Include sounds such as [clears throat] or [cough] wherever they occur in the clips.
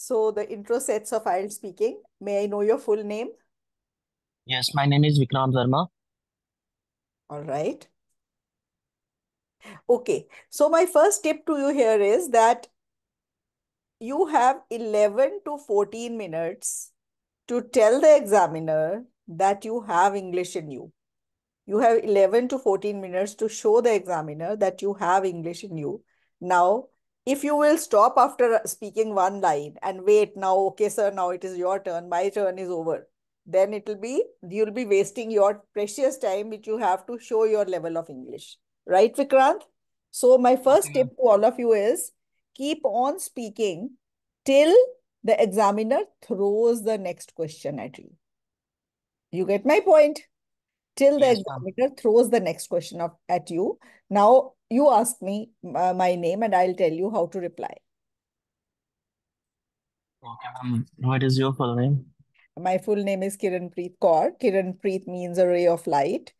So the intro sets of IELTS speaking. May I know your full name? Yes, my name is Vikram Verma. All right. Okay. So my first tip to you here is that you have 11 to 14 minutes to tell the examiner that you have English in you. You have 11 to 14 minutes to show the examiner that you have English in you. Now, if you will stop after uh, speaking one line and wait now, okay, sir, now it is your turn, my turn is over, then it will be, you'll be wasting your precious time, which you have to show your level of English. Right, Vikrant? So my first Okay. tip to all of you is keep on speaking till the examiner throws the next question at you. You get my point? Till the Yes, examiner throws the next question of, at you. Now you ask me uh, my name and I'll tell you how to reply. Okay, ma'am. What is your full name? My full name is Kiran Preet Kaur. Kiran Preet means a ray of light.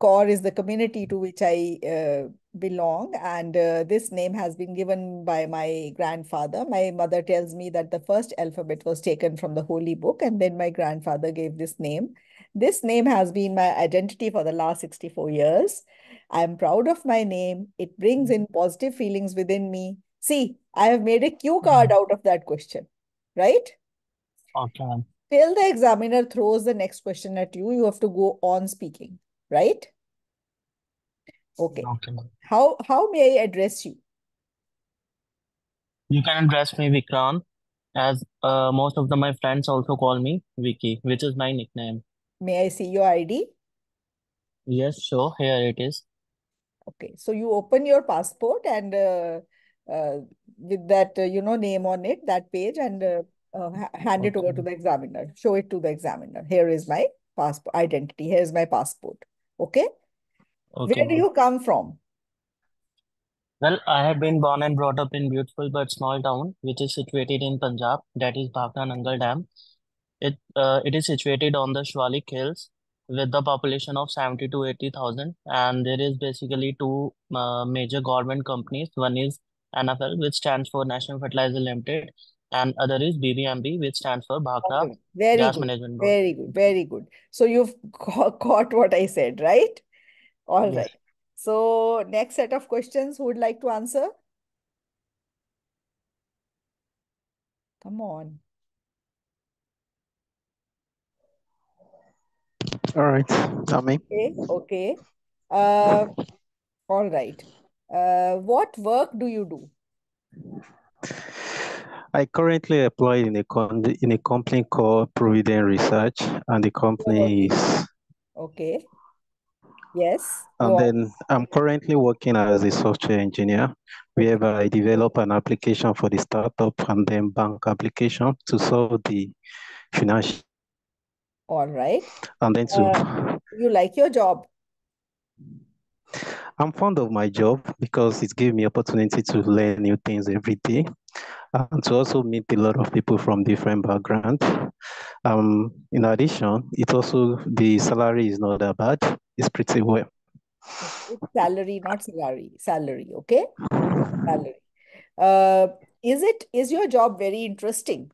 Kaur is the community to which I uh, belong, and uh, this name has been given by my grandfather. My mother tells me that the first alphabet was taken from the Holy Book, and then my grandfather gave this name. This name has been my identity for the last 64 years. I'm proud of my name. It brings in positive feelings within me. See, I have made a cue card out of that question, right? Okay. Till the examiner throws the next question at you, you have to go on speaking, right? Okay. Okay. How how may I address you? You can address me Vikram, as uh, most of the, my friends also call me Vicky, which is my nickname. May I see your ID? Yes, sure. Here it is. Okay. So you open your passport and uh, uh, with that uh, you know name on it, that page, and uh, uh, ha- hand it over to the examiner. Show it to the examiner. Here is my passport identity. Here is my passport. Okay. Okay, Where do you come from? Well, I have been born and brought up in beautiful but small town, which is situated in Punjab, that is Bhakra Nangal Dam. It uh, it is situated on the Shivalik Hills with the population of 70 to 80,000 and there is basically two uh, major government companies. One is NFL, which stands for National Fertilizer Limited, and other is BBMB, which stands for Bhakra Okay. Very Gas good. Management Board. Very good. Very good. So you've [laughs] ca- caught what I said, right? All Yes. right. So next set of questions, who would like to answer? Come on. All right, Tommy. Okay, okay. Uh, all right. Uh, what work do you do? I currently employed in a con in a company called Provident Research, and the company is, Okay. Yes. and then I'm currently working as a software engineer, Okay. whereby I develop an application for the startup and then bank application to solve the financial, All right. and then Uh, you like your job? I'm fond of my job because it gave me opportunity to learn new things every day, and to also meet a lot of people from different backgrounds. Um, in addition, it also the salary is not that bad. It's pretty well. It's salary, not salary. Salary, okay? Salary. Uh, is it is your job very interesting?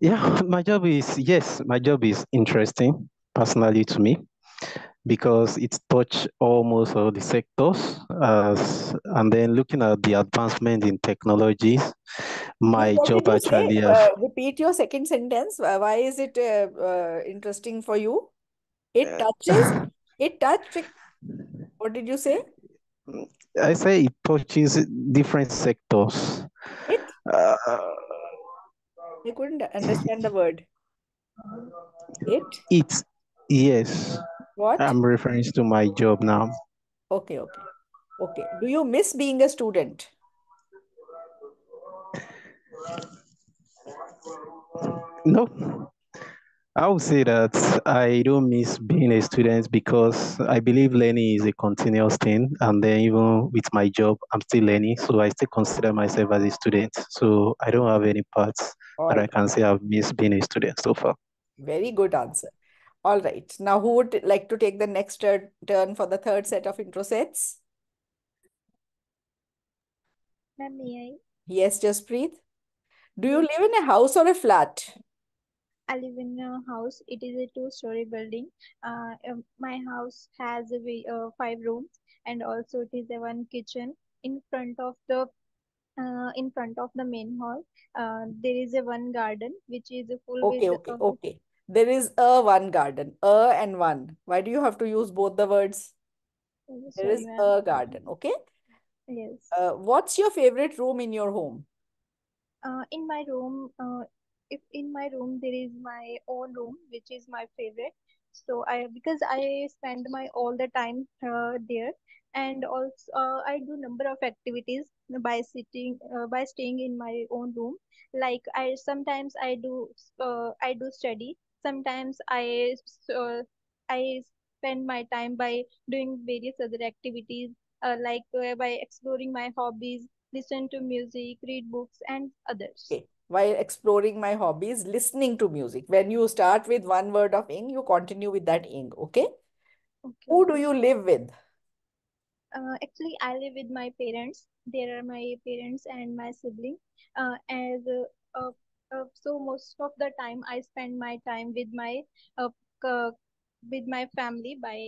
Yeah, [laughs] my job is yes, my job is interesting personally to me because it touch almost all the sectors. As and then looking at the advancement in technologies, my what job did say? actually has Uh, repeat your second sentence. Uh, Why is it uh, uh, interesting for you? It touches, [laughs] it touch. What did you say? I say it touches different sectors. It? I couldn't understand the word. It? it yes, What? I'm referring to my job now. Okay, okay. Okay. Do you miss being a student? No, I would say that I don't miss being a student because I believe learning is a continuous thing. And then even with my job, I'm still learning. So I still consider myself as a student. So I don't have any parts All that I can say I've missed being a student so far. Very good answer. All right. Now, who would like to take the next tur- turn for the third set of intro sets? Ma'am, may I? Yes, Jaspreet. Do you live in a house or a flat? I live in a house. It is a two-story building. Uh, um, my house has a uh, five rooms, and also it is a one kitchen. In front of the uh, in front of the main hall, uh, there is a one garden which is a full Okay, okay, uh, okay. There is a one garden, a and one. Why do you have to use both the words? There sorry, is ma'am. a garden, okay? Yes. Uh, what's your favorite room in your home? Uh, in my room, uh, if in my room there is my own room, which is my favorite. So I because I spend my all the time uh, there, and also uh, I do number of activities by sitting uh, by staying in my own room. Like I sometimes I do uh, I do study. Sometimes I uh, I spend my time by doing various other activities, uh, like uh, by exploring my hobbies listen to music, read books, and others. Okay. While exploring my hobbies, listening to music. When you start with one word of ing, you continue with that ing, okay? Okay. Who do you live with? Uh, actually, I live with my parents. There are my parents and my sibling. Uh, as uh, uh, uh, so most of the time, I spend my time with my uh, uh, with my family by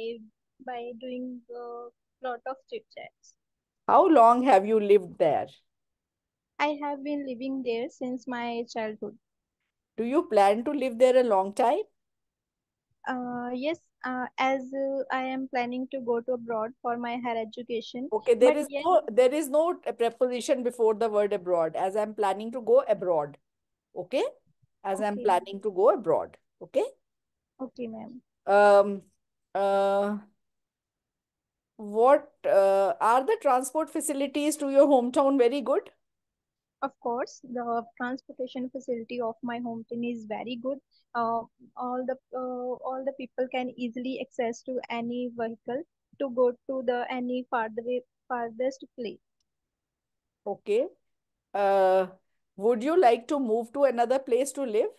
by doing a lot of chit chats. How long have you lived there? I have been living there since my childhood. Do you plan to live there a long time? Uh, yes, uh, as uh, I am planning to go to abroad for my higher education. Okay, there is yes, no there is no preposition before the word abroad, as I'm planning to go abroad. Okay? As I'm planning to go abroad. Okay? okay, ma'am. Um, uh, what uh, are the transport facilities to your hometown very good? Of course, the transportation facility of my hometown is very good. Uh, all the uh, all the people can easily access to any vehicle to go to the any farther farthest place. Okay. Uh, would you like to move to another place to live?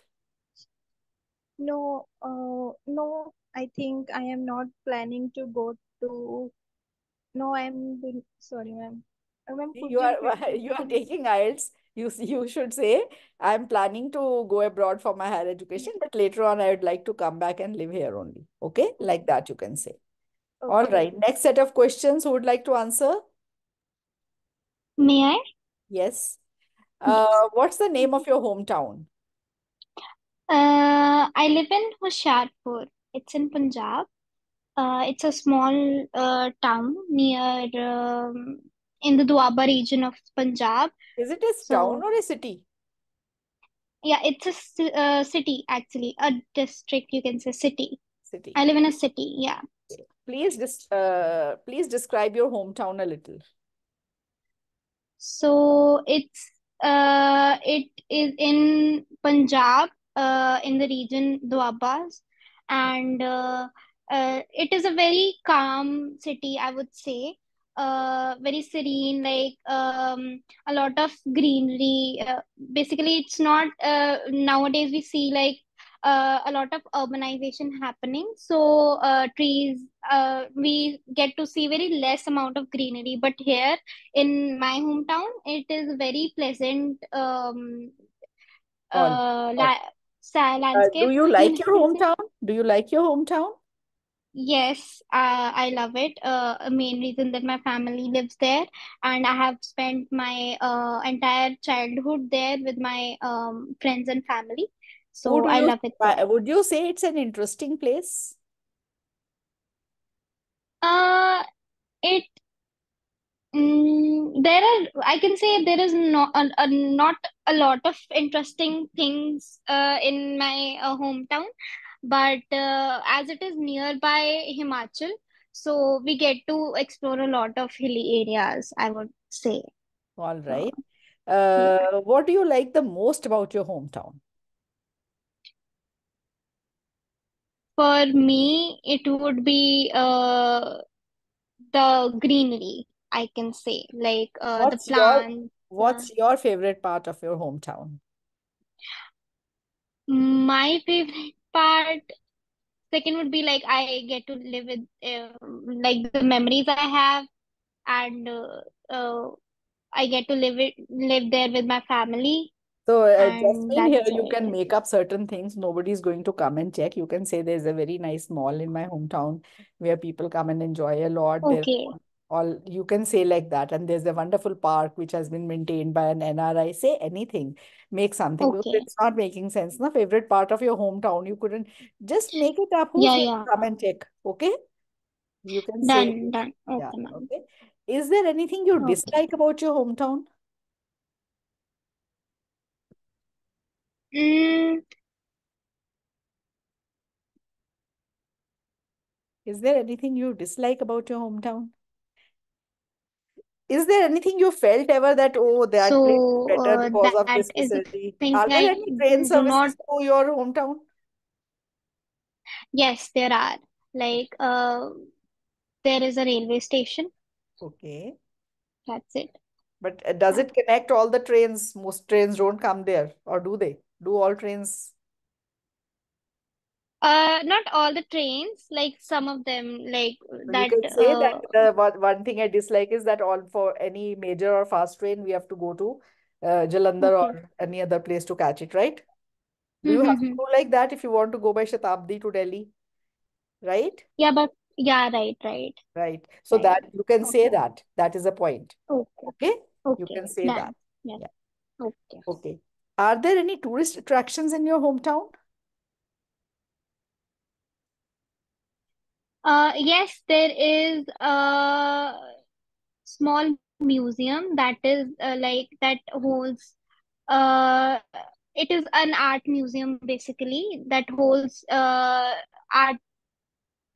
No, uh, no, I think I am not planning to go to. No, I'm sorry, ma'am. Ma'am, could You [laughs] you are you are taking IELTS. You you should say I'm planning to go abroad for my higher education, but later on I would like to come back and live here only. Okay, like that you can say. All Okay. right. Next set of questions. Who would like to answer? May I? Yes. Yes. Uh, what's the name of your hometown? Uh, I live in Hoshiarpur. It's in Punjab. Uh, it's a small uh, town near um, in the Doaba region of Punjab. Is it a town or a city? yeah, it's a uh, city actually, a district you can say city. City. I live in a city. Yeah. Please just uh, please describe your hometown a little. So it's uh it is in Punjab, uh in the region Doabas, and uh, uh it is a very calm city, I would say. Uh, very serene, like um a lot of greenery. Uh, basically, it's not uh nowadays we see like uh, a lot of urbanization happening. So uh, trees, uh, we get to see very less amount of greenery. But here in my hometown, it is very pleasant um, uh, la Uh, do you You like your hometown? Do you like your hometown? Yes, uh, I love it. Uh, a main reason that my family lives there, and I have spent my uh, entire childhood there with my um, friends and family. So do I you love it there. would you say it's an interesting place? Uh, it Mm, there are, I can say there is not a, a, not a lot of interesting things uh, in my uh, hometown, but uh, as it is nearby Himachal, so we get to explore a lot of hilly areas, I would say. All right. Right. yeah. Uh, what do you like the most about your hometown? For me, it would be uh, the greenery, I can say, like uh, the What's your plants. Uh, what's your favorite part of your hometown? my favorite part second would be like I get to live with uh, like the memories I have and uh, uh, I get to live it live there with my family, So, uh, Jasmine, here you it. can make up certain things. Nobody's going to come and check. You can say there's a very nice mall in my hometown where people come and enjoy a lot. Okay, all, all you can say like that. And there's a wonderful park which has been maintained by an NRI. Say anything, make something okay. it's not making sense. The favorite part of your hometown, you couldn't just make it up. Who's Yeah, yeah. come and check? Okay, you can say, Done, done. yeah, Okay, okay. Is there anything you Okay. dislike about your hometown? Mm, Is there anything you dislike about your hometown? Is there anything you felt ever that, oh, that place is so better uh, because of this is facility? Are there I any train do not. services to your hometown? Yes, there are. Like, uh, there is a railway station. Okay. That's it. But uh, does it connect all the trains? Most trains don't come there, or do they? Do all trains? Uh, not all the trains, like some of them, like So you that. can say Uh, that the one, one thing I dislike is that all for any major or fast train, we have to go to uh, Jalandhar okay. or any other place to catch it, right? Do you have to go like that if you want to go by Shatabdi to Delhi, right? Yeah, but yeah, right, right, Right. So right. that you can say that. That is a point. Okay. Okay? You can say that. Yeah. Yeah. Okay. Okay. Are there any tourist attractions in your hometown? Uh, yes, there is a small museum that is uh, like that holds uh it is an art museum basically that holds uh art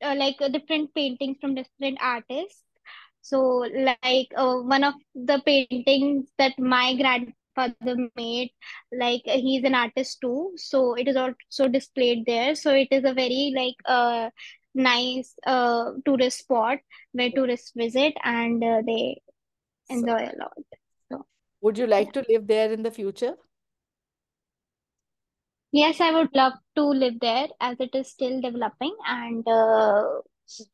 uh, like uh, different paintings from different artists. So like uh, one of the paintings that my grandfather made, like uh, he's an artist too. So it is also displayed there. So it is a very like uh nice uh tourist spot where tourists visit and uh, they So, enjoy a lot. So would you yeah. like to live there in the future? Yes, I would love to live there as it is still developing, and uh,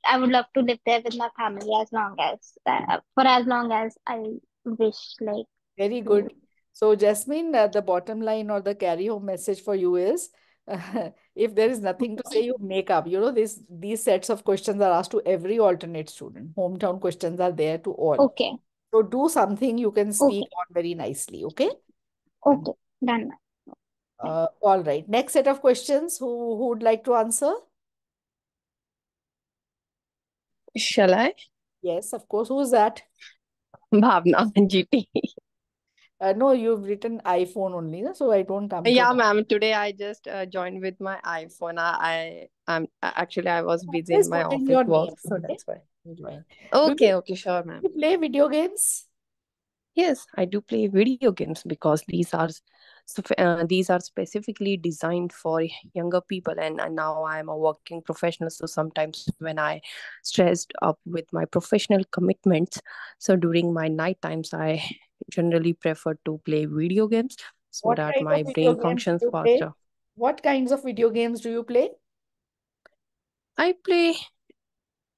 I would love to live there with my family as long as uh, for as long as I wish, like Very good. So, Jasmine, uh, the bottom line or the carry home message for you is [laughs] if there is nothing to say, you make up. You know, this these sets of questions are asked to every alternate student. Hometown questions are there to all. Okay, So, do something you can speak okay, on very nicely. Okay. okay, done. Uh, all right. Next set of questions. Who, who would like to answer? Shall I? Yes, of course. Who's that? Bhavna, GT. Uh, no, you've written iPhone only, so I don't come to Yeah, ma'am. Today I just uh, joined with my iPhone. I, I am actually I was busy in my office work, name, so okay? that's why. Join. Okay, okay, sure, ma'am. you play video games? Yes, I do play video games because these are so uh, these are specifically designed for younger people and, and now I am a working professional so sometimes when I stressed up with my professional commitments so during my night times I generally prefer to play video games so What that my brain functions faster. What kinds of video games do you play? I play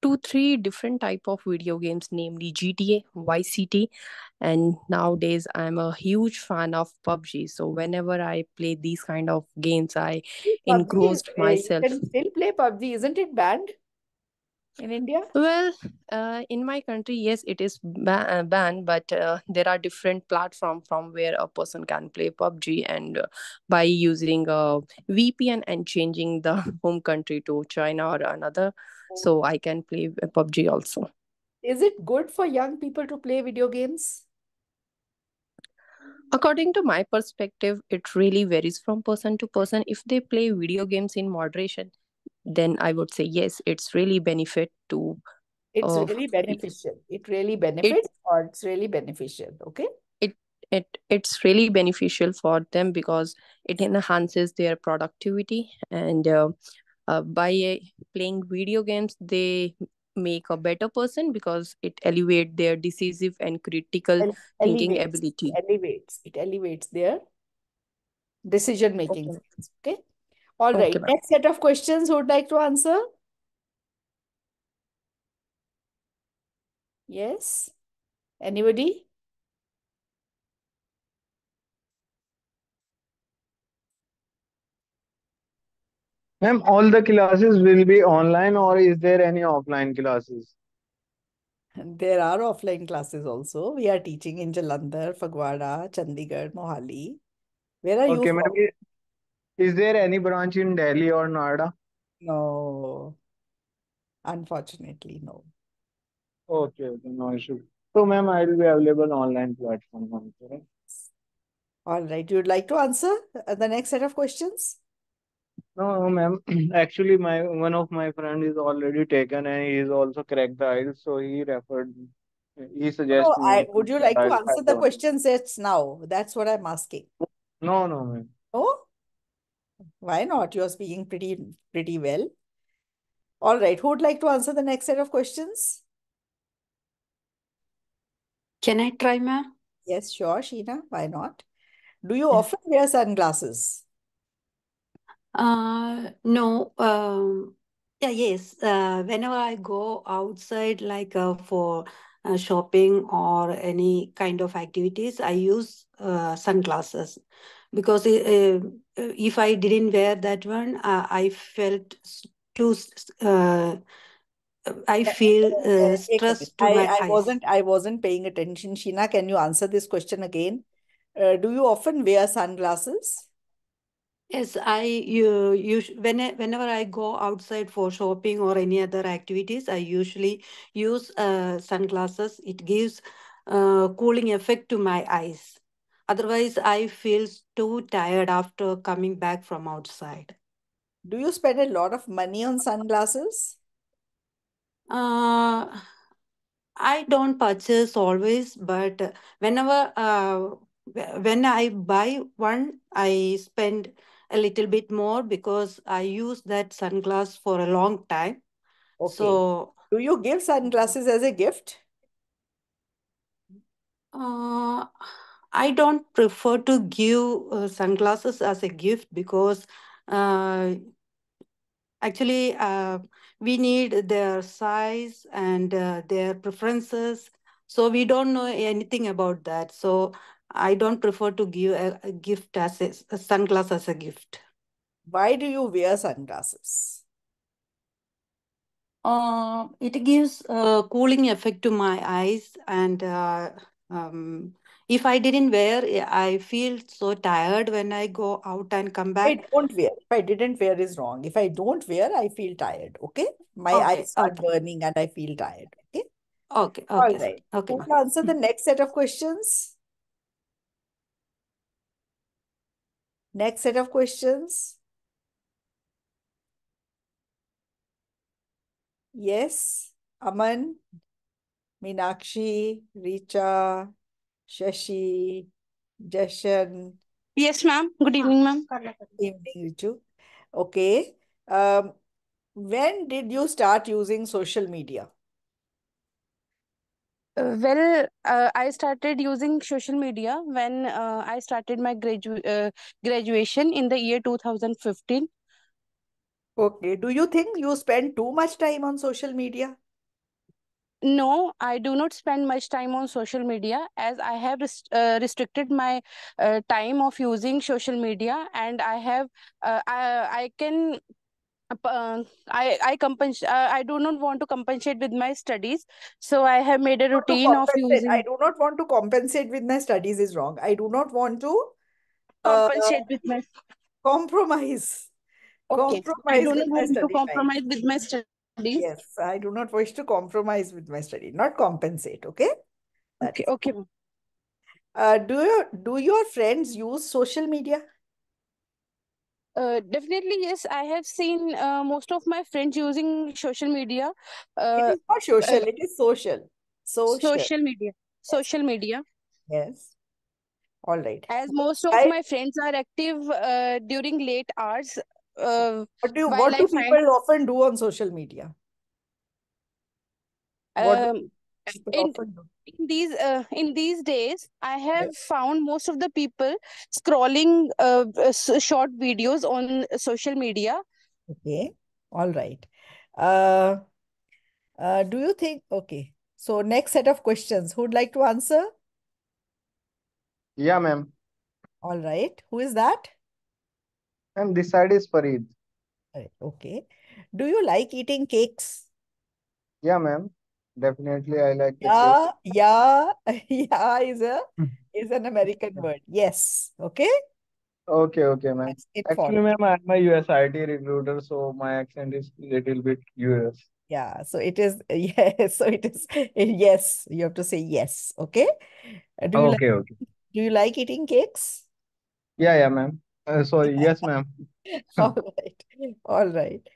two three different type of video games namely gta yct and nowadays i'm a huge fan of pubg so whenever i play these kind of games i PUBG engrossed uh, you myself. Can still play PUBG, isn't it banned in India? well uh, in my country yes it is ba- uh, banned but uh, there are different platform from where a person can play pubg and uh, by using a vpn and changing the [laughs] home country to china or another so i can play pubg also Is it good for young people to play video games? According to my perspective, it really varies from person to person. If they play video games in moderation, then I would say yes, it's really benefit to It's uh, really beneficial. It really it benefits or it's really beneficial. Okay. it it it's really beneficial for them because it enhances their productivity and uh, uh, by playing video games they make a better person because it elevate their decisive and critical Ele- thinking elevates, ability. elevates. It elevates their decision making Okay. Okay. All right. okay, ma'am. Next set of questions. Who would like to answer? Yes. Anybody? Ma'am, all the classes will be online or is there any offline classes? There are offline classes also. We are teaching in Jalandhar, Phagwara, Chandigarh, Mohali. Where are you Okay. Is there any branch in Delhi or Noida? No, unfortunately, no. Okay, okay, no issue. So, ma'am, I will be available online platform? All right. You'd like to answer the next set of questions? No, no, ma'am. [clears throat] Actually, my one of my friend is already taken and he is also cracked the IELTS, so he referred me. He No, suggested I me would you like to I'll answer try the to. question sets now? That's what I'm asking. No, no, ma'am. No? Why not? You're speaking pretty pretty well. All right. Who would like to answer the next set of questions? Can I try, ma'am? Yes, sure, Sheena. Why not? Do you often wear sunglasses? Uh, no. Um, yeah, yes. Uh, whenever I go outside, like uh, for uh, shopping or any kind of activities, I use uh, sunglasses because uh, if I didn't wear that one, uh, I felt too. Uh, I feel uh, uh, uh, take a minute. stress to I, my I eyes. wasn't I wasn't paying attention. Sheena, can you answer this question again? Uh, do you often wear sunglasses? Yes, I you you when I, whenever I go outside for shopping or any other activities, I usually use uh, sunglasses. It gives uh, cooling effect to my eyes. Otherwise, I feel too tired after coming back from outside. Do you spend a lot of money on sunglasses? Uh, I don't purchase always, but whenever uh, when I buy one, I spend a little bit more because I use that sunglass for a long time. Okay. So, Do you give sunglasses as a gift? uh, I don't prefer to give uh, sunglasses as a gift because uh, actually uh, we need their size and uh, their preferences. So we don't know anything about that. So I don't prefer to give a, a gift as a, a sunglass as a gift. Why do you wear sunglasses? Uh, it gives a cooling effect to my eyes, and uh, um, if I didn't wear, I feel so tired when I go out and come If I back. don't wear, if I didn't wear is wrong. If I don't wear, I feel tired. Okay. My Okay, eyes are okay, burning and I feel tired. Okay. okay, All okay, sir. right. okay, Who ma'am. answer the next set of questions? Next set of questions. Yes. Aman, Meenakshi, Richa, Shashi, Jashan. Yes, ma'am. Good evening, ma'am. Evening, Ritu. Okay. Um, when did you start using social media? Well, uh, I started using social media when uh, I started my gradu uh, graduation in the year 2015. Okay. Do you think you spend too much time on social media? No, I do not spend much time on social media as I have rest uh, restricted my uh, time of using social media and I have uh, I, I can uh, I I compens uh, I do not want to compensate with my studies, so I have made a routine of compensate. I do not want to compensate with my studies is wrong. I do not want to uh, compensate with my compromise. okay. I do not want to compromise with my studies. Yes, I do not wish to compromise with my study, not compensate. Okay, that Okay, okay. Uh, do your do your friends use social media? Uh, definitely, yes. I have seen uh, most of my friends using social media. It Uh, is not uh, social. It is social. Social. social media. Social media. Yes. All right. As most of I, my friends are active uh, during late hours, uh, what do you, what do I find people often do on social media? What do um, people in often do? In these uh, in these days, I Yes. have found most of the people scrolling uh, s- short videos on social media. Okay. All right. Uh, uh, do you think, okay. So next set of questions. Who'd like to answer? Yeah, ma'am. All right. Who is that? Ma'am, this side is Farid. Right, Okay. Do you like eating cakes? Yeah, ma'am. Definitely, I like the. Yeah, yeah, [laughs] yeah is a Hmm. is an American word. Yes. Okay. Okay, okay, ma'am. That's it Actually, ma'am, I'm a USIT recruiter, so my accent is a little bit US. yeah. So it is [laughs] yes. So it is yes. You have to say yes. Okay. Uh, Do you like Okay, okay. do you like eating cakes? Yeah, yeah, ma'am. Uh, sorry, yes, ma'am. [laughs] All right. All right.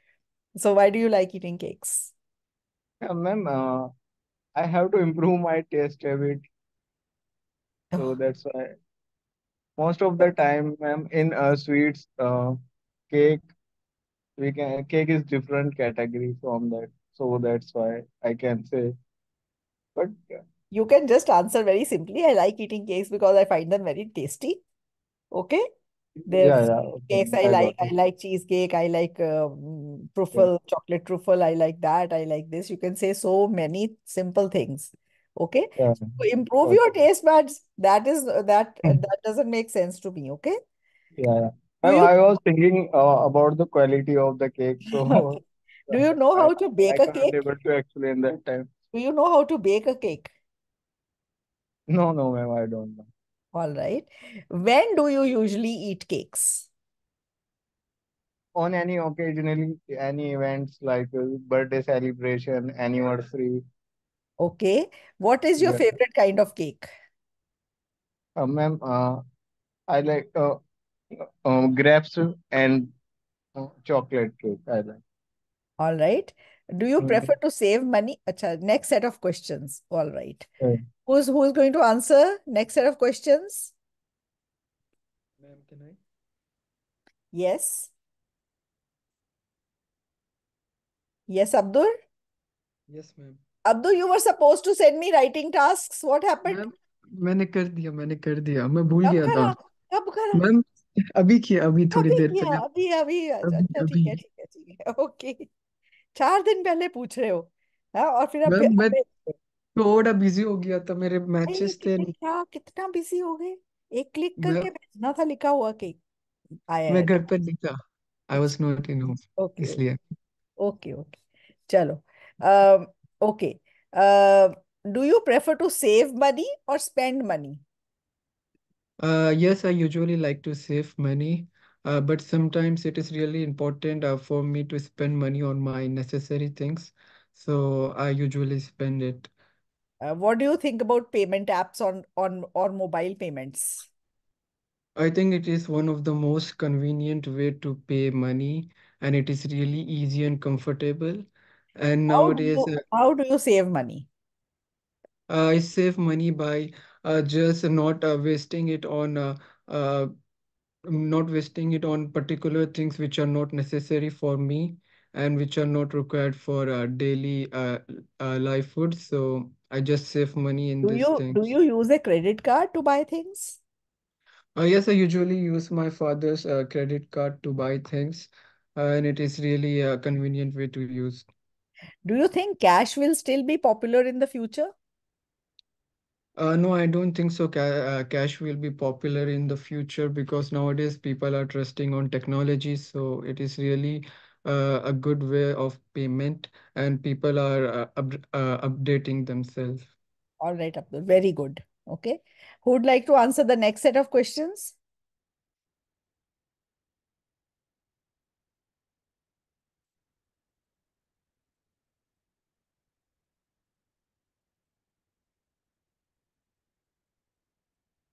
So why do you like eating cakes? Yeah, ma'am, uh, I have to improve my taste habit, so Oh, that's why most of the time, ma'am, in uh, sweets, uh, cake, we can cake is different category from that, so that's why I can say. But uh, you can just answer very simply. I like eating cakes because I find them very tasty. Okay. Yeah, There's yeah, okay, cakes I I like. I like cheesecake. I like uh, Yeah, truffle, chocolate truffle. I like that. I like this. You can say so many simple things. Okay. yeah, So improve your taste buds. That is uh, that hmm. that doesn't make sense to me. Okay. Yeah, yeah. You I was thinking uh, about the quality of the cake, so [laughs] do you know [laughs] I how to bake I a cake? able to explain that time. Do you know how to bake a cake? No, no, ma'am, I don't know. All right. When do you usually eat cakes? On any occasionally, any events like uh, birthday celebration, anniversary. Okay. What is your Yeah. favorite kind of cake? Uh, ma'am, uh, I like uh, uh, grapes and uh, chocolate cake. I like. All right. Do you Mm. prefer to save money? Acha, next set of questions. All right. Who's who's going to answer? Next set of questions? Ma'am, can I? Yes. Yes, Abdul? Yes, ma'am. Abdul, you were supposed to send me writing tasks. What happened? मैंने कर दिया मैंने कर दिया मैं भूल गया था करा? कब करा? मैम अभी किया अभी थोड़ी अभी देर किया पहले अभी अभी अच्छा अभी ठीक है ठीक है ठीक है ओके चार दिन पहले पूछ रहे हो हाँ और फिर अब मैम मैं थोड़ा बिज़ी हो गया था मेरे मैचेस थे लेकिन क्या कितना बिज़ी हो गए एक क्लिक मैं करके भेजना था लिखा हुआ कि आया मैं है घर पर नहीं था आई वाज अच्छा नॉट इन होम ओके इसलिए ओके ओके चलो okay do you prefer to save money और spend money Uh, yes, I usually like to save money, uh, but sometimes it is really important uh, for me to spend money on my necessary things. So I usually spend it. What do you think about payment apps on on or mobile payments I think it is one of the most convenient way to pay money, and it is really easy and comfortable. And how do nowadays, you uh, how do you save money I save money by uh, just not uh, wasting it on uh, uh, not wasting it on particular things which are not necessary for me and which are not required for uh, daily uh, uh, life food. So I just save money in do these you do you use a credit card to buy things Uh, yes, I usually use my father's uh, credit card to buy things, uh, and it is really a convenient way to use. do you think cash will still be popular in the future Uh, no, I don't think so. Ca uh, cash will be popular in the future because nowadays people are trusting on technology. So it is really a good way of payment, and people are uh, up, uh, updating themselves. all right Abdul. Very good. Okay. Who would like to answer the next set of questions?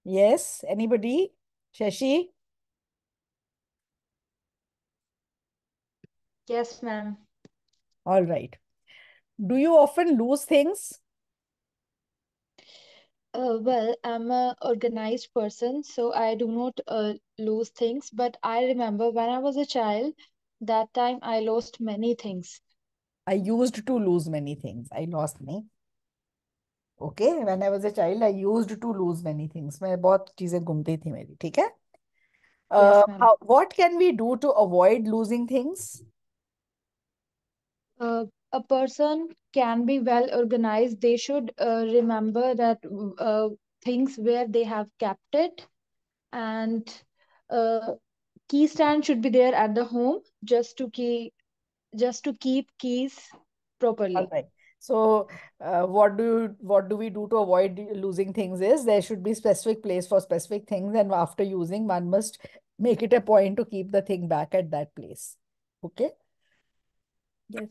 Yes. Anybody? Shashi Yes, ma'am. all right do you often lose things Uh, well, I'm a organized person, so I do not uh, lose things. But I remember when I was a child, that time I lost many things. I used to lose many things. I lost many. Okay, when I was a child, I used to lose many things. मैं बहुत चीजें घूमती थी मेरी, ठीक है? Yes, Uh, ma'am. how, what can we do Uh, a person can be well organized. They should uh, remember that uh, things where they have kept it, and uh, key stand should be there at the home just to keep just to keep keys properly. All right. So, uh, what do you, what do we do to avoid losing things is there should be specific place for specific things, and after using, one must make it a point to keep the thing back at that place. Okay. Yes.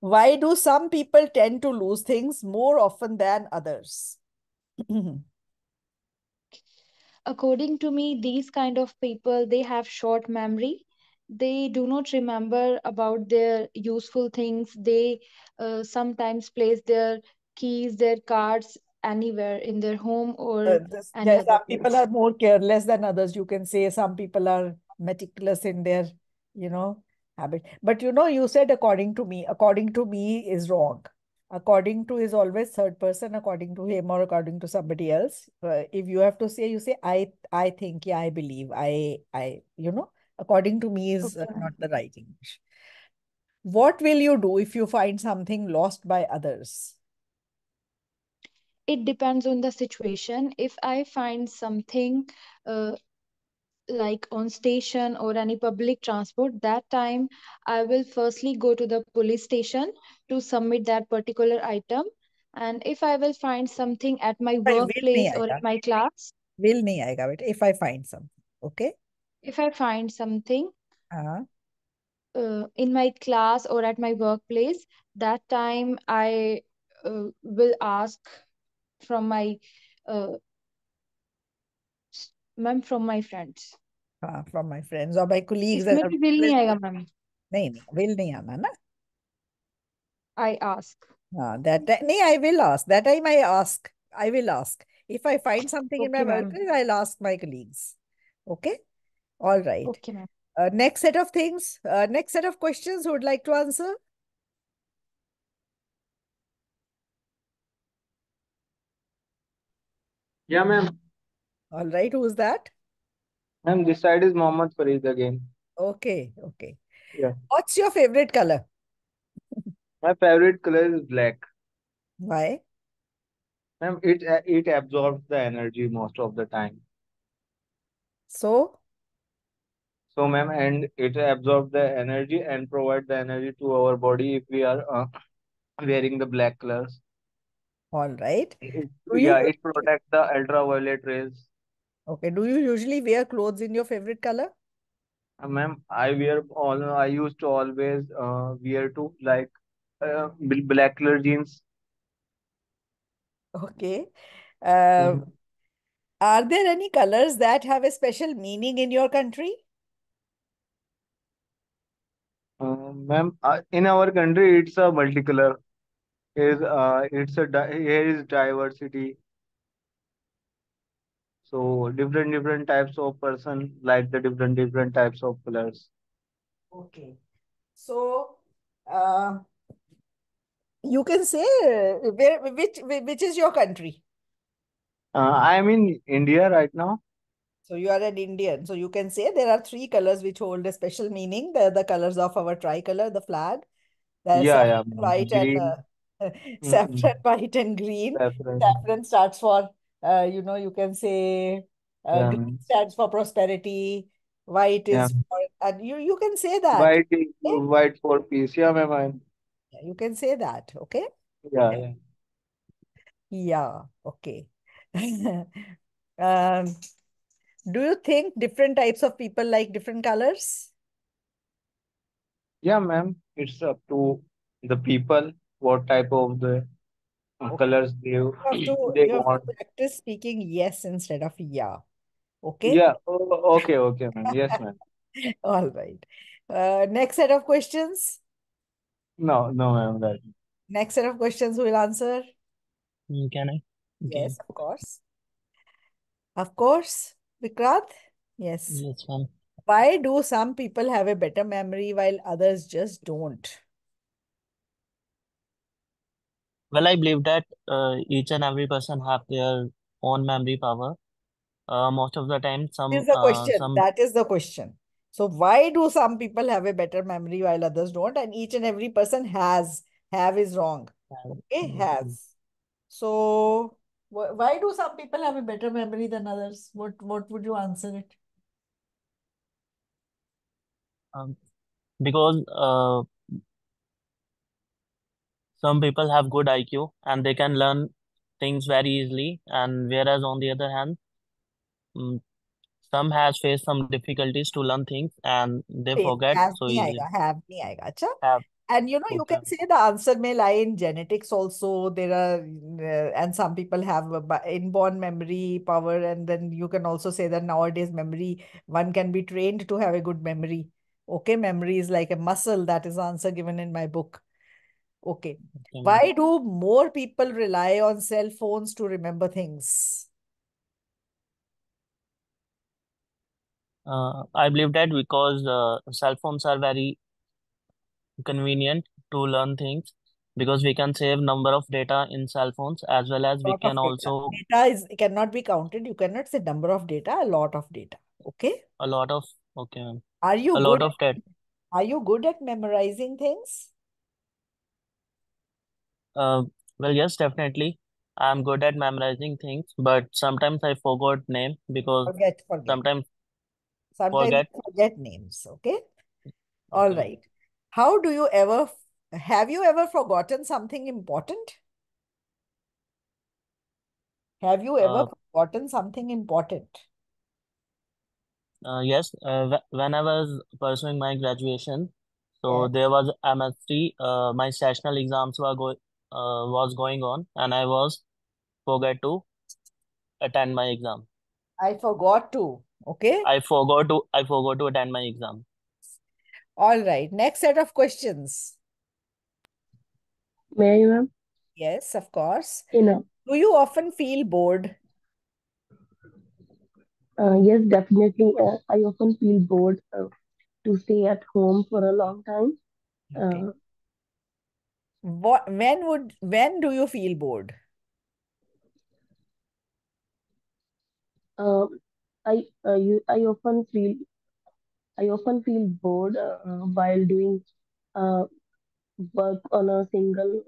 Why do some people tend to lose things more often than others? [clears throat] According to me, these kind of people they have short memory. They do not remember about their useful things. They uh, sometimes place their keys, their cards anywhere in their home Uh, or this, any there, other some people place. are more careless than others. You can say some people are meticulous in their, you know, habit. But you know, you said according to me. According to me is wrong. According to is always third person. According to him or according to somebody else. Uh, if you have to say, you say I. I think. Yeah, I believe. I. I. You know, according to me is uh, Okay. not the right English. What will you do if you find something lost by others? It depends on the situation. If I find something uh, like on station or any public transport that time i will firstly go to the police station to submit that particular item. And if i will find something at my workplace or at my class. Will me i got it if i find something okay? If i find something uh -huh. uh, in my class or at my workplace that time i uh, will ask from my uh, s- ma'am from my friends. हाँ from my friends or my colleagues इसमें and भी will नहीं आएगा ma'am नहीं नहीं will नहीं आना ना I ask. हाँ that ti- नहीं I will ask that time I ask I will ask if I find something in my Okay, ma'am. workplace I'll ask my colleagues okay all right Okay, ma'am. uh, next set of things uh, next set of questions who would like to answer Yeah, ma'am. all right who's that Ma'am, this side is Mohammed Farid again. okay okay Yeah. what's your favorite color My favorite color is black. why Ma'am, it it absorbs the energy most of the time. so So, ma'am, and it absorbs the energy and provide the energy to our body if we are uh, wearing the black colors. all right It, do you yeah, it protects the ultraviolet rays. Okay do you usually wear clothes in your favorite color Uh, ma'am, I wear all. I used to always uh, wear to like uh, black color jeans. okay uh, Mhm. are there any colors that have a special meaning in your country Uh, ma'am, uh, in our country, it's a multicolor. Is uh, it's a di here is diversity. So different different types of person like the different different types of colors. Okay. So, uh, you can say where which which is your country? Uh, I am in India right now. So you are an Indian. So you can say there are three colors which hold a special meaning. They're the colors of our tricolor, the flag. There's Yeah, yeah, white, and uh, [laughs] saffron, white, and green. Saffron. Saffron starts for, uh, you know, you can say uh, Yeah, green stands for prosperity. White Yeah. is for, and you you can say that. White Okay? white for peace. Yeah, ma'am. Yeah, You can say that. Okay. yeah, Yeah. yeah. Okay. [laughs] Um, do you think different types of people like different colors? Yeah, ma'am. It's up to the people what type of the Okay. colors they You have to they you have to want. practice speaking yes instead of yeah. Okay? Yeah. Oh, okay, okay, ma'am. Yes, ma'am. [laughs] All right. Uh, next set of questions. No, no, ma'am. Right. Next set of questions who will answer? Mm, Can I? Okay. Yes, of course. Of course. Vikrant? Yes. Yes, ma'am. Why do some people have a better memory while others just don't? Well, I believe that uh, each and every person have their own memory power. Uh, most of the time, some is the uh, question. some That is the question. So why do some people have a better memory while others don't? And each and every person has. Have is wrong. Okay, mm-hmm. has. So wh- why do some people have a better memory than others? What what would you answer it? um, because uh, some people have good IQ and they can learn things very easily, and whereas on the other hand, mm, some has faced some difficulties to learn things and they forget have so easily. Have me. I gotcha. Have. And you know, you can say the answer may lie in genetics also. There are, uh, and some people have inborn memory power. And then you can also say that nowadays, memory, one can be trained to have a good memory. Okay, memory is like a muscle. That is answer given in my book okay. Why do more people rely on cell phones to remember things? Uh, I believe that because uh, cell phones are very convenient to learn things because we can save number of data in cell phones as well as we can data. also data is cannot be counted. You cannot say number of data a lot of data. Okay? A lot of okay are you a lot of that are you good at memorizing things uh, well yes definitely. I'm good at memorizing things but sometimes I forgot name because forget forget. sometimes sometimes forget. you forget names okay? All okay. right. How do you ever have you ever forgotten something important? Have you ever uh, forgotten something important? Uh yes uh, wh- when I was pursuing my graduation so yes there was MSc uh, my sessional exams were go uh, was going on and I was forget to attend my exam I forgot to okay I forgot to I forgot to attend my exam. all right next set of questions May I, ma'am? yes of course You know, do you often feel bored uh, yes, definitely. Uh, I often feel bored uh, to stay at home for a long time. okay Uh, what when would when do you feel bored uh, I uh, you, I often feel I often feel bored uh, uh, while doing uh, work on a single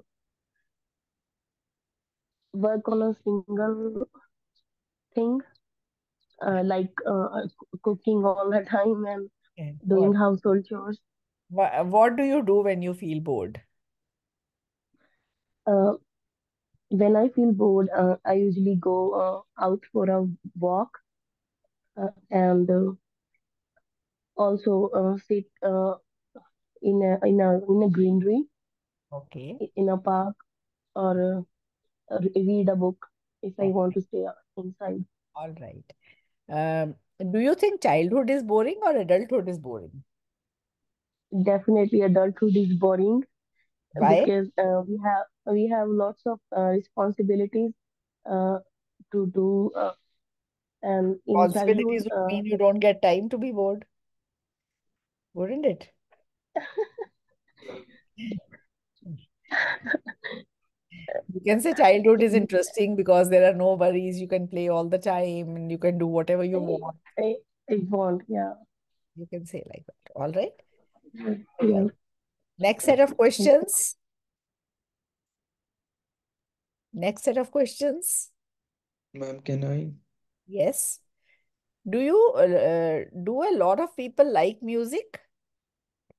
work on a single thing uh, like uh, cooking all the [laughs] time and okay. doing what household chores. what what do you do when you feel bored Uh, when I feel bored, uh, I usually go uh, out for a walk uh, and uh, also uh, sit uh, in a in a in a greenery okay. i- in a park or uh, re- read a book if I want okay to stay inside. all right. Um do you think childhood is boring or adulthood is boring? Definitely, adulthood is boring why because uh, we have we have lots of uh, responsibilities uh, to do, uh, and responsibilities would uh, mean you don't get time to be bored wouldn't it You can say childhood is interesting because there are no worries. You can play all the time and you can do whatever you want. I, I want, yeah, You can say like that. All right. All yeah. Next set of questions. Next set of questions. Ma'am, can I? Yes. Do you uh, do a lot of people like music?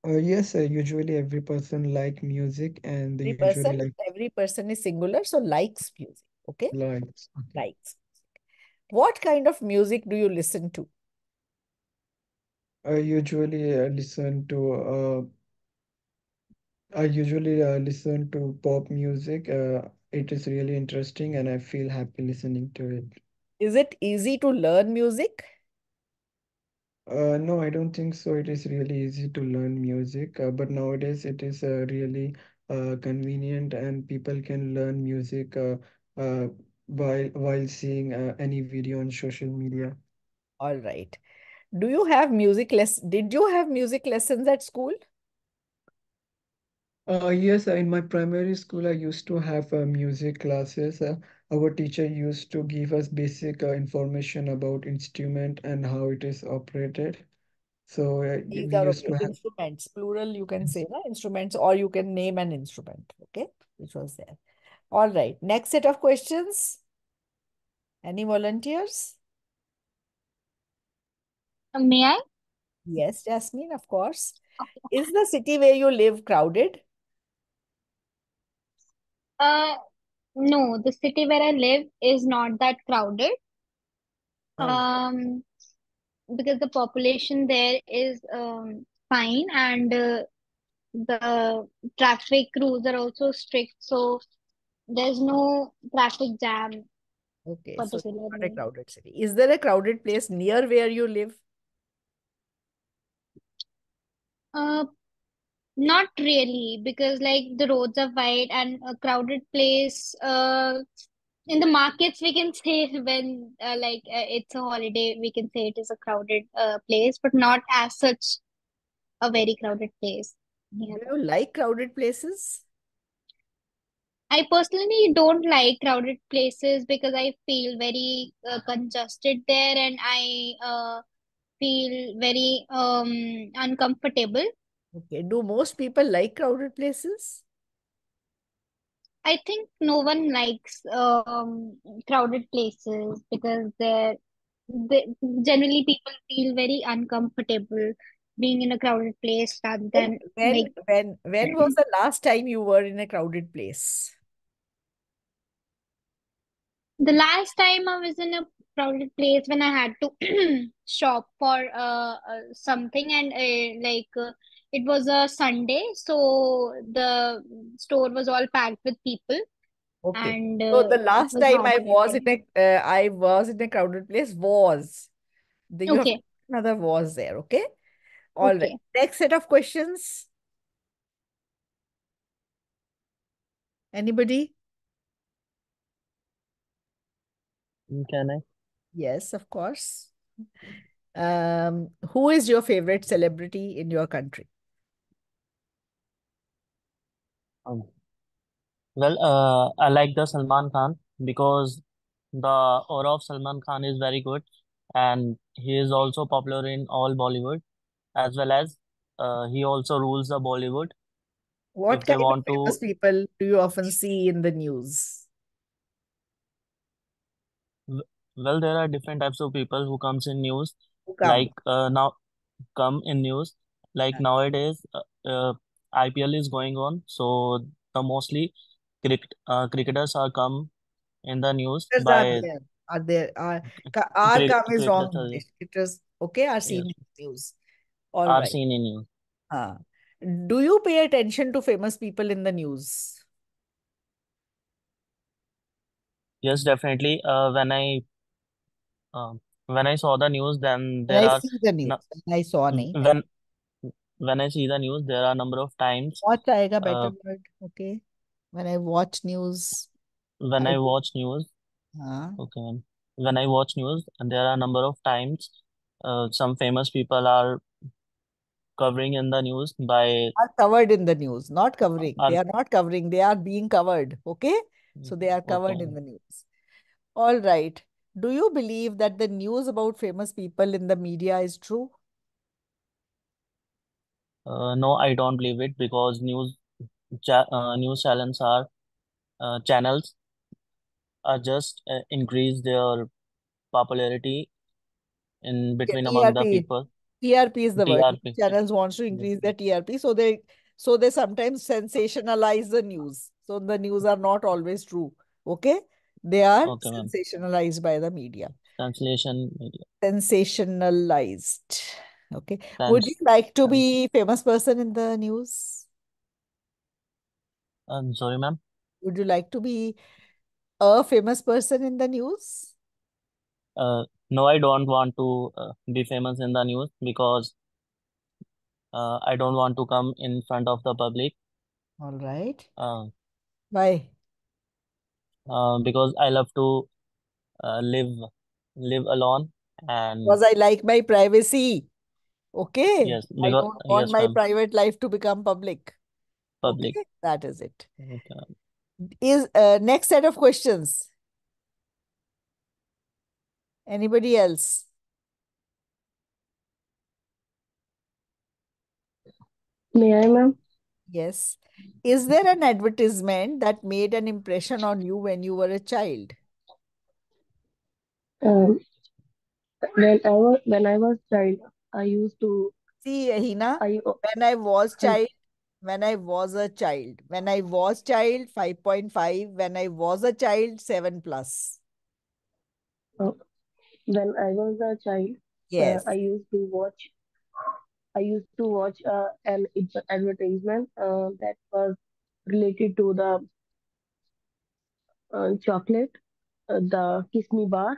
Uh, yes, uh, usually every person like music and they Every usually person, like every person is singular, so likes music. Okay. likes. Okay. Likes. What kind of music do you listen to? I usually uh, listen to uh, I usually uh, listen to pop music. Uh, it is really interesting and I feel happy listening to it. Is it easy to learn music? Uh, no, I don't think so. It is really easy to learn music, uh, but nowadays it is uh, really uh, convenient and people can learn music uh, uh, while while seeing uh, any video on social media. All right. Do you have music less? Did you have music lessons at school? Uh, yes, uh, in my primary school, I used to have uh, music classes. Uh, our teacher used to give us basic uh, information about instrument and how it is operated. So uh, These are used okay. to have. Instruments, plural, you can say, na? Instruments, or you can name an instrument. Okay, which was there. All right. Next set of questions. Any volunteers? May I? Yes, Jasmine, of course. Is the city where you live crowded? Uh, no, the city where I live is not that crowded. Oh, Um, because the population there is um fine and uh, the traffic rules are also strict, so there's no traffic jam okay. So it's not a crowded city. Is there a crowded place near where you live? Uh, not really, because like the roads are wide and a crowded place. Uh, in the markets we can say [laughs] when uh, like uh, it's a holiday, we can say it is a crowded uh, place, but not as such a very crowded place. Yeah. Do you like crowded places? I personally don't like crowded places because I feel very uh, congested there and I uh, feel very um uncomfortable. Okay. Do most people like crowded places? I think no one likes um crowded places because they're they, generally people feel very uncomfortable being in a crowded place rather than when, like when, when was the last time you were in a crowded place? the last time I was in a crowded place when I had to [clears throat] shop for uh, uh something and uh, like uh, it was a Sunday, so the store was all packed with people Okay. and So uh, the last time I was in. in a, uh, I was in a crowded place was. The, you Okay, another was there. Okay. All right. okay. Next set of questions. Anybody? Can I? Yes, of course. Um, who is your favorite celebrity in your country? Um, well, uh, I like the Salman Khan because the aura of Salman Khan is very good, and he is also popular in all Bollywood, as well as uh, he also rules the Bollywood. What If they kind of want famous to, people do you often see in the news? w- well, there are different types of people who comes in news. Who come? Like uh, now, come in news. Like nowadays, uh, uh, IPL is going on, so the mostly cricket uh, cricketers are come in the news cricketers are by there. Are there? Are, [laughs] are come is wrong. Cricketers, okay, are Yes, seen in news. All are right. seen in news. Uh, do you pay attention to famous people in the news? Yes, definitely. Uh, when I um when I saw the news, then there I are see the news, no, I saw nahi. when when I see the news, there are number of times Watch आएगा better uh, word, okay? When I watch news, when I I do. watch news. हाँ, Okay, ma'am. When I watch news, and there are number of times uh, some famous people are covering in the news by are covered in the news, not covering. They are are not covering, they are being covered, okay? So they are covered okay. in the news. All right. Do you believe that the news about famous people in the media is true? Uh, no, I don't believe it because news cha uh, news channels are uh, channels are just uh, increase their popularity in Yeah, between among the TRP. people. TRP is the word. TRP. Channels wants to increase their TRP, so they so they sometimes sensationalize the news. So the news are not always true. Okay? They are Okay, ma'am. sensationalized by the media. Translation media. Sensationalized. Okay. Would you like to be famous person in the news? I'm sorry, ma'am. Would you like to be a famous person in the news? Uh, no, I don't want to uh, be famous in the news because uh, I don't want to come in front of the public. All right. Uh, Why? uh, because I love to uh, live live alone and Because I like my privacy. Okay. yes, I don't want yes, my private life to become public. Public. Okay. That is it. Okay. Is uh, next set of questions. Anybody else? May I, ma'am? Yes. Is there an advertisement that made an impression on you when you were a child? Um, when I was when I was child, I used to See, Hina, I when I was Hi. child, when I was a child, when I was child, 5.5, when I was a child, 7 plus. Uh, when I was a child, uh, Yes. I used to watch. I used to watch uh, an advertisement uh, that was related to the uh, chocolate, uh, the Kiss Me bar.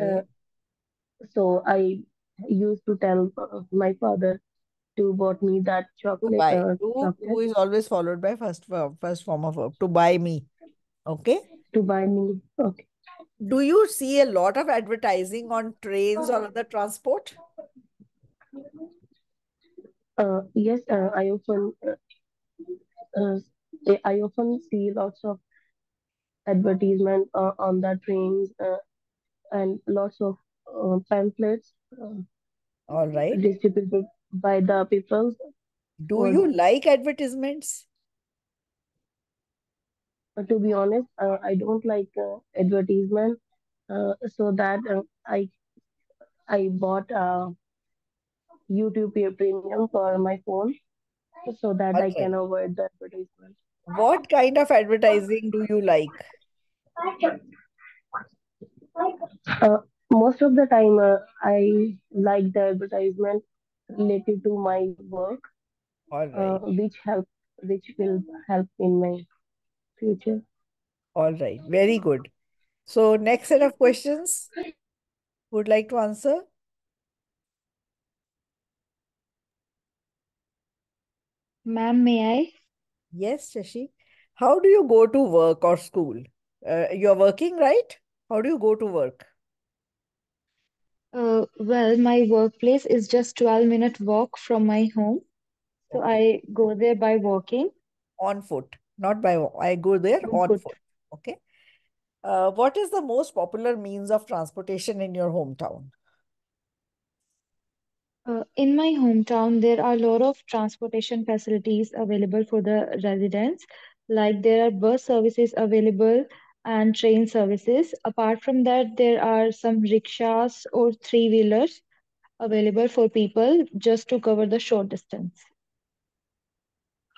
Uh, Okay. so I used to tell uh, my father to bought me that To chocolate. buy. Uh, To, chocolate is always followed by first first form of verb. To buy me. Okay. to buy me. Okay. Do you see a lot of advertising on trains or other transport? Uh, yes, uh, I often uh, uh, I often see lots of advertisement uh, on the trains uh, and lots of uh, pamphlets uh, All right. distributed by the people Do for you like advertisements? uh, to be honest uh, I don't like uh, advertisement uh, so that I I bought a YouTube Premium for my phone so that All I can avoid the advertisement. What kind of advertising do you like? Uh, most of the time, uh, I like the advertisement related to my work, All uh, which help, which will help in my future. All right. Very good. So, next set of questions. Would like to answer? Ma'am, may I? Yes, Shashi. How do you go to work or school? Uh, you're working, right? How do you go to work? Uh, well, my workplace is just 12 minute walk from my home. So Okay. I go there by walking On foot, not by walk. I go there on on foot. foot. Okay. Uh, what is the most popular means of transportation in your hometown? Uh, in my hometown, there are a lot of transportation facilities available for the residents. Like there are bus services available and train services. Apart from that, there are some rickshaws or three-wheelers available for people just to cover the short distance.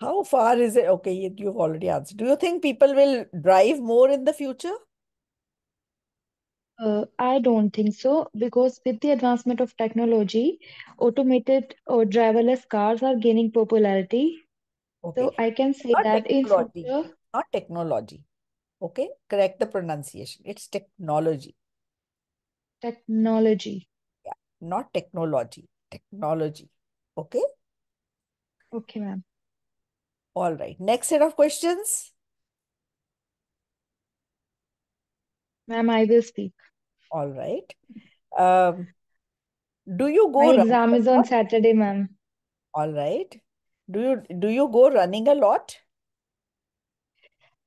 How far is it? Okay, you- you've already answered. Do you think people will drive more in the future? Uh, I don't think so because with the advancement of technology, automated or driverless cars are gaining popularity. Okay. So I can say Not that in future, Not technology. Okay. Correct the pronunciation. It's technology. technology. Yeah. Not technology. Technology. Okay. Okay, ma'am. All right. Next set of questions. Ma'am, I will speak. All right. Um, do you go My exam is on? Saturday, ma'am. All right. Do you do you go running a lot?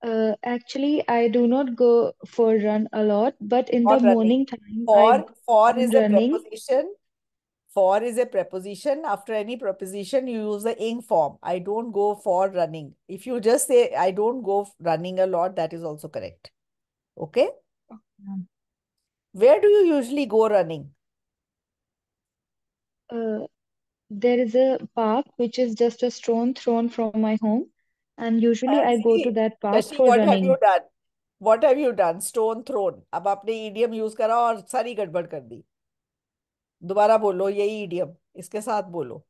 Uh, actually, I do not go for run a lot, but in For the running. morning time, For I for is a running. preposition. For is a preposition. After any preposition, you use the ing form. I don't go for running. If you just say I don't go f- running a lot, that is also correct. Okay. Where do you usually go running? Uh, there is a park which is just a stone thrown from my home, and usually Uh, I go to that park Shashi, for what have you done? What have you done? Stone thrown. अब आपने idiom use करा और सारी गड़बड़ कर दी दोबारा बोलो यही idiom इसके साथ बोलो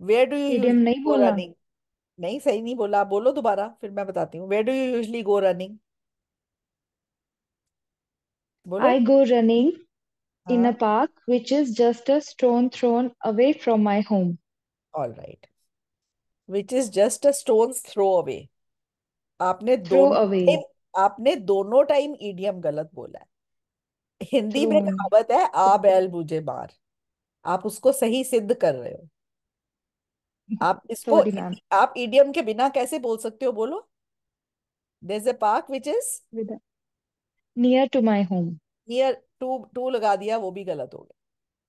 Where do you Idiom usually नहीं बोलना running? नहीं सही नहीं बोला आप बोलो दोबारा फिर मैं बताती हूँ Where do you usually go running? बोलो I go running in a हाँ park which is just a stone thrown away from my home. all right which is just a stone throw away आपने दोनों आपने दोनों time idiom गलत बोला है। हिंदी में कहावत है आ बैल बुझे बार आप उसको सही सिद्ध कर रहे हो। [laughs] आप इसको आप ईडियम के बिना कैसे बोल सकते हो बोलो? There a park which is near to my home near to to लगा दिया वो भी गलत हो गया।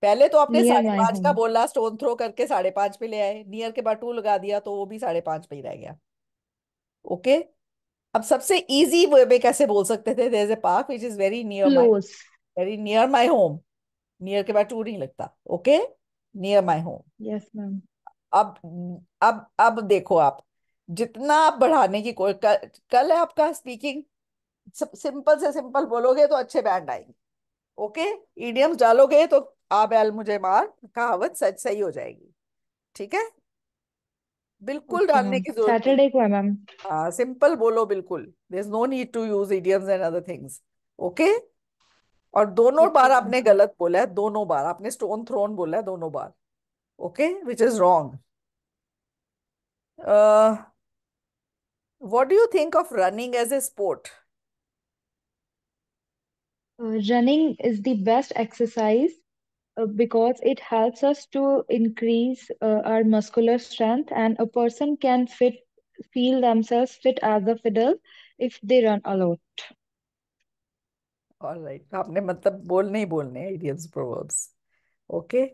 पहले तो आपने साढ़े my पाँच का. बोला स्टोन थ्रो करके साढ़े पाँच पे ले आए नियर के बाद टू लगा दिया तो वो भी साढ़े पाँच पे ही रह गया। ओके अब सबसे इजी वे में कैसे बोल सकते थे? There is a park which is very near my Close. Very near my home near के बाद टू नहीं लगता। Okay near my home. Yes, ma'am. अब अब अब देखो आप जितना आप बढ़ाने की कोई कल, कल है आपका स्पीकिंग सिंपल से सिंपल बोलोगे तो अच्छे बैंड आएँगे। ओके इडियम्स डालोगे तो आ बैल मुझे मार कहावत सच सही हो जाएगी। ठीक है? बिल्कुल Okay, डालने. की ज़रूरत Saturday को है मैम हाँ सिंपल बोलो बिल्कुल। There is no need to use idioms and other things okay और दोनों बार आपने गलत बोला है दोनों बार। आपने स्टोन थ्रोन बोला है दोनों बार। Okay which is wrong what think of running as a sport? Uh, running is the best exercise uh, because it helps us to increase uh, our muscular strength, and a person can fit feel themselves fit as a fiddle if they run a lot. all right आपने मतलब बोलने ही बोलने हैं idioms proverbs okay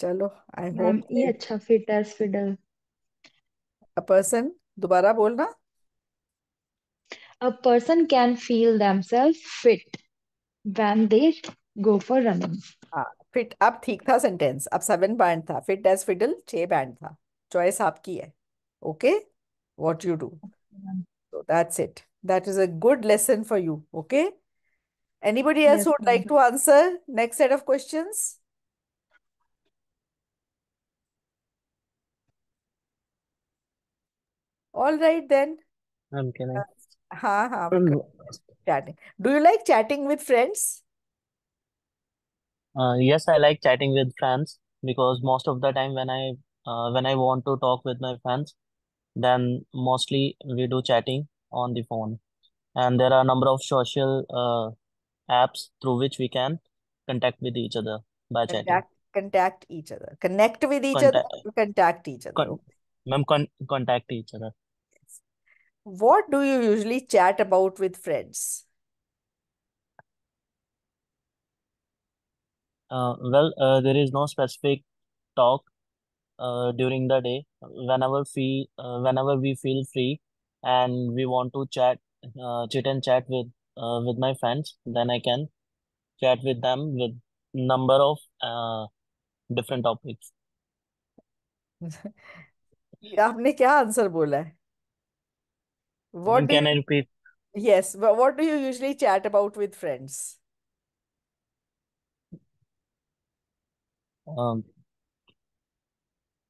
चलो आई ma'am hope ये अच्छा fit as fiddle. a person दोबारा बोलना A person can feel themselves fit when they go for running. हाँ फिट अब ठीक था सेंटेंस अब सेवन बैंड था फिट एज फिडल छह बैंड था चॉइस आपकी है okay what you do so that's it that is a good lesson for you okay anybody else Yes, who would like to answer next set of questions all right then Ma'am, can I? हाँ हाँ Um, chatting do you like chatting with friends Uh, yes, I like chatting with friends because most of the time when I uh, when I want to talk with my friends, then mostly we do chatting on the phone. And there are a number of social uh, apps through which we can contact with each other by chatting. contact contact each other connect with each other Contact, or contact each other con ma'am, con contact each other. what do you usually chat about with friends Uh, well, uh, there is no specific talk uh, during the day. Whenever we uh, whenever we feel free and we want to chat, uh, chit and chat with uh, with my friends, then I can chat with them with number of uh, different topics. ये [laughs] आपने क्या answer बोला है what Ma'am, do can you I repeat? yes but what do you usually chat about with Um,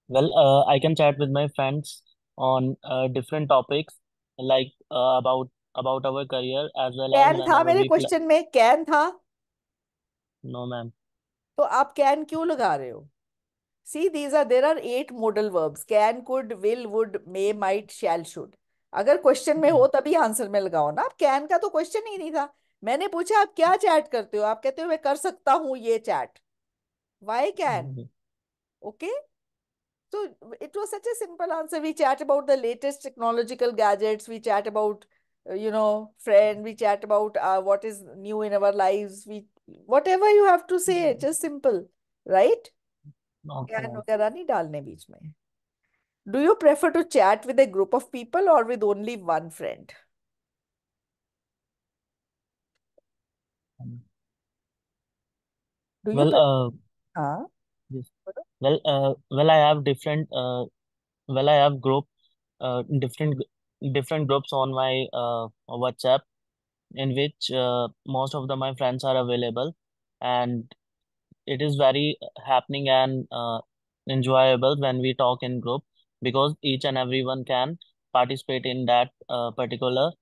well, uh, I can chat with my friends on uh, different topics like uh, about about our career as well as can था whenever मेरे we plan. Question में can था No, ma'am. तो आप can क्यों लगा रहे हो see these are there are eight modal verbs can could will would may might shall should अगर क्वेश्चन में हो तभी आंसर में लगाओ ना आप कैन का तो क्वेश्चन ही नहीं था मैंने पूछा आप क्या चैट करते हो आप कहते हो मैं कर सकता हूँ ये chat Why can, mm-hmm. Okay. So it was such a simple answer. We chat about the latest technological gadgets. We chat about, uh, you know, friend. We chat about uh, what is new in our lives. We whatever you have to say, mm-hmm. just simple, right? Okay. Do you prefer to chat with a group of people or with only one friend? Um. Do well, you uh, हाँ yes. बोलो Well, uh, well, I have different, uh, well, I have group, uh, different, different groups on my uh, WhatsApp in which uh, most of the my friends are available, and it is very happening and uh, enjoyable when we talk in group because each and everyone can participate in that uh, particular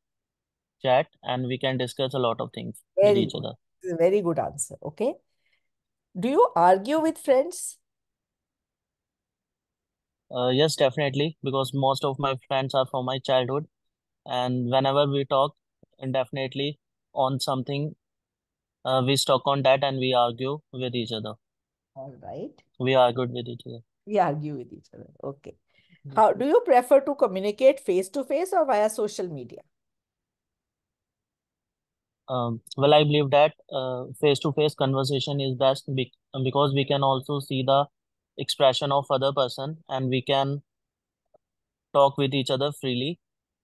chat, and we can discuss a lot of things with very each good other. This is a very good answer okay do you argue with friends? Uh, yes, definitely, because most of my friends are from my childhood, and whenever we talk, definitely on something, uh, we stuck on that and we argue with each other. all right. We argued with each other. we argue with each other. Okay. How do you prefer to communicate face to face or via social media um, well i believe that face to face conversation is best be- because we can also see the expression of other person and we can talk with each other freely.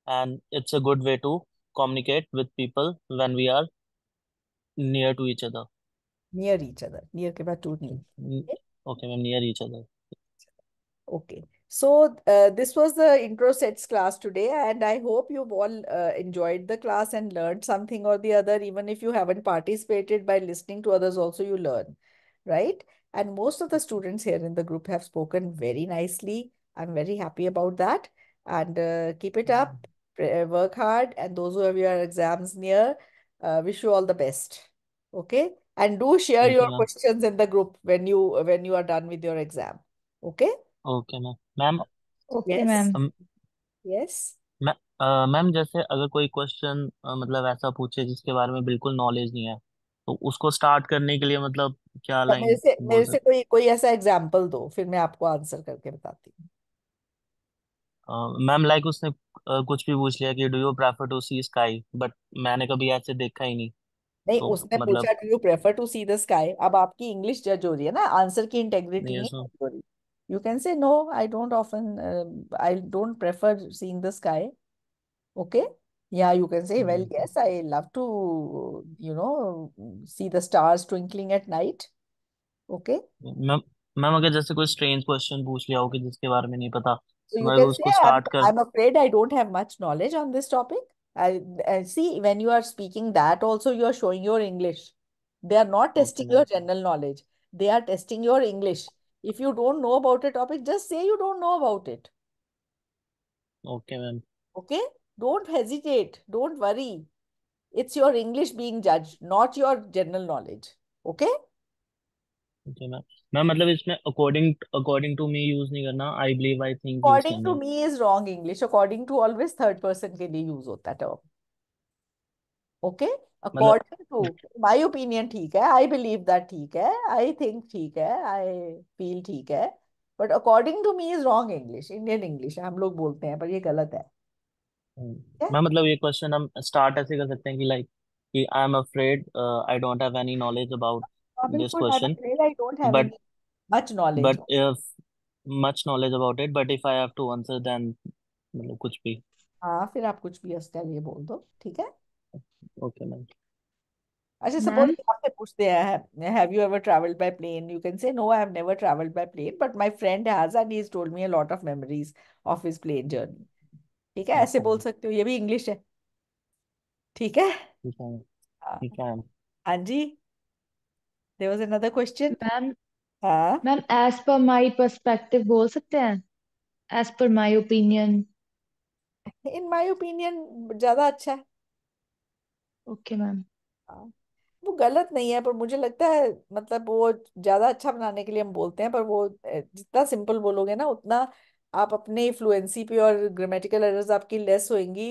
And it's a good way to communicate with people when we are near to each other. Near each other. Near ke baad to near okay ma'am near each other. Okay. So uh, this was the intro sets class today, and I hope you've all uh, enjoyed the class and learned something or the other. Even if you haven't participated by listening to others, also you learn, right? And most of the students here in the group have spoken very nicely. I'm very happy about that. And uh, keep it up, uh, work hard, and those who have your exams near, uh, wish you all the best. Okay? And do share Okay, your questions in the group when you when you are done with your exam. Okay? Okay, ma'am. Ma'am, Okay, Yes. ma'am. um, Yes. Ma'am- uh, ma'am जैसे अगर कोई question मतलब ऐसा पूछे जिसके बारे में बिल्कुल नॉलेज नहीं है तो उसको स्टार्ट करने के लिए मतलब क्या तो मेरे लाइन से बोल मेरे से सकते कोई कोई ऐसा एग्ज़ाम्पल दो फिर मैं आपको आंसर करके बताती हूँ। मैम लाइक उसने अ, कुछ भी पूछ लिया कि do you prefer to see sky but मैंने कभी ऐसे देखा ही नहीं। नहीं तो उसने मतलब पूछा do you prefer to see the sky अब आपकी इंग्लिश जज हो रही है ना आंसर की इंटेग्रिटी नहीं नहीं ऐसा जज हो रही। You can say no I don't often I don't prefer seeing the sky okay या यू कैन से well yes I love to you know see the stars twinkling at night okay ma'am ma'am अगर जैसे कोई strange question पूछ लिया हो कि जिसके बारे में नहीं पता So तो you मैं can say, उसको I'm, स्टार्ट कर I'm afraid I don't have much knowledge on this topic. I, I see when you are speaking that also you are showing your English. They are not okay testing your ma'am general knowledge. They are testing your English. If you don't know about a topic, just say you don't know about it. Okay ma'am Okay? Don't hesitate. Don't worry. It's your English being judged, not your general knowledge. Okay? Okay ma'am ma'am मतलब इसमें according according to me use नहीं करना I believe I think use According करना to है me is wrong English. According to always third person के लिए use होता है term. okay according to my opinion ठीक है. आई बिलीव दैट ठीक है. आई थिंक ठीक है. आई फील ठीक है. But according to me is wrong English Indian English हम लोग बोलते हैं पर ये गलत है. हम्म. मैं मतलब ये क्वेश्चन हम स्टार्ट ऐसे कर सकते हैं कि लाइक कि I am afraid I don't have any knowledge about this question but much knowledge but if much knowledge about it but if I have to answer then मतलब कुछ भी. हाँ फिर आप कुछ भी अस्टर ये बोल दो. ठीक है? ओके मैम अच्छा सपोज़ आपसे पूछते हैं have you ever travelled by plane you can say no I have never travelled by plane but my friend has and he has told me a lot of memories of his plane journey ठीक है? ऐसे बोल सकते हो। ये भी English है। ठीक है? ठीक है हाँ। ठीक है मैम हाँ जी। There was another question ma'am, हाँ? ma'am, as per my perspective बोल सकते हैं? As per my opinion. In my opinion ज़्यादा अच्छा है। Okay, ma'am. हाँ। वो गलत नहीं है पर मुझे लगता है मतलब वो ज़्यादा अच्छा बनाने के लिए हम बोलते हैं पर वो जितना सिंपल बोलोगे ना उतना आप अपने फ्लुएंसी पे और ग्रामेटिकल एरर्स आपकी लेस होंगी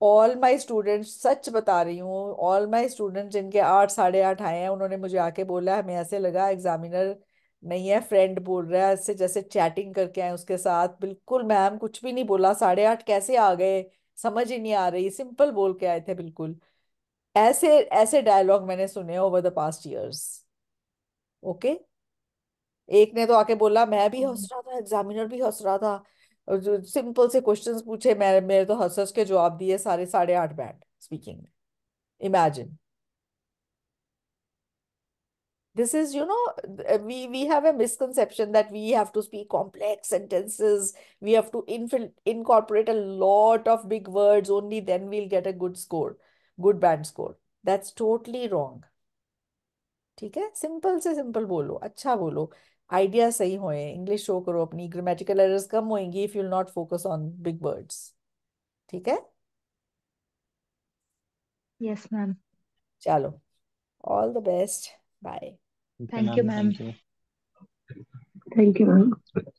ऑल माय स्टूडेंट्स सच बता रही हूँ ऑल माय स्टूडेंट्स जिनके आठ साढ़े आठ आए हैं उन्होंने मुझे आके बोला हमें ऐसे लगा एग्जामिनर नहीं है फ्रेंड बोल रहा है ऐसे जैसे चैटिंग करके आए उसके साथ। बिल्कुल मैम कुछ भी नहीं बोला साढ़े आठ कैसे आ गए? समझ ही नहीं आ रही सिंपल बोल के आए थे बिल्कुल। ऐसे ऐसे डायलॉग मैंने सुने over the past years okay एक ने तो आके बोला मैं भी हंस रहा था एग्जामिनर भी हंस रहा था जो सिंपल से क्वेश्चंस पूछे मैं मेरे तो हंस हंस के जवाब दिए सारे साढ़े आठ बैंड स्पीकिंग में imagine this is you know we we have a misconception that we have to speak complex sentences we have to incorporate a lot of big words only then we'll get a good score good band score. That's totally wrong. ठीक है? Simple से simple बोलो अच्छा बोलो। Idea सही होए English show करो अपनी ग्रामेटिकल एरर्स कम होंगी if you will not focus on big words ठीक है? Yes, ma'am. चलो all the best bye Thank you, ma'am thank you Thank you, ma'am.